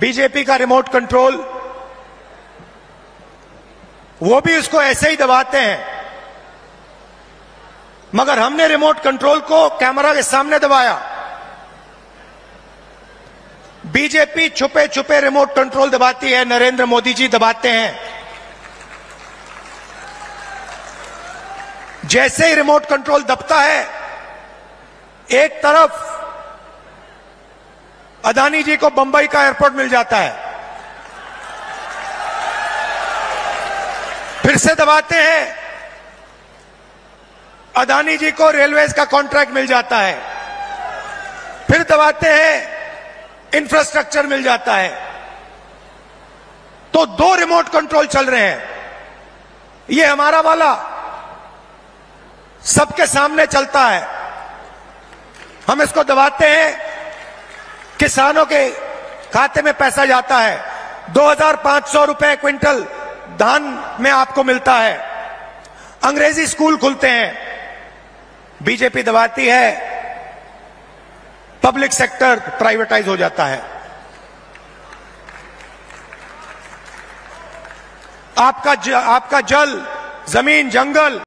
BJP का remote control, वो भी उसको ऐसे ही दबाते हैं। मगर हमने रिमोट कंट्रोल को कैमरा के सामने दबाया। बीजेपी छुपे छुपे रिमोट कंट्रोल दबाती है, नरेंद्र मोदी जी दबाते हैं। जैसे ही रिमोट कंट्रोल दबता है, एक तरफ़ अदानी जी को बंबई का एयरपोर्ट मिल जाता है। फिर से दबाते हैं। अदानी जी को रेलवेज का कॉन्ट्रैक्ट मिल जाता है। फिर दबाते हैं, इंफ्रास्ट्रक्चर मिल जाता है। तो दो रिमोट कंट्रोल चल रहे हैं। ये हमारा वाला सबके सामने चलता है। हम इसको दबाते हैं। किसानों के खाते में पैसा जाता है। 2500 रुपए क्विंटल धान में आपको मिलता है। अंग्रेज़ी स्कूल खुलते हैं। बीजेपी दबाती है। पब्लिक सेक्टर प्राइवेटाइज हो जाता है। आपका ज, आपका जल ज़मीन जंगल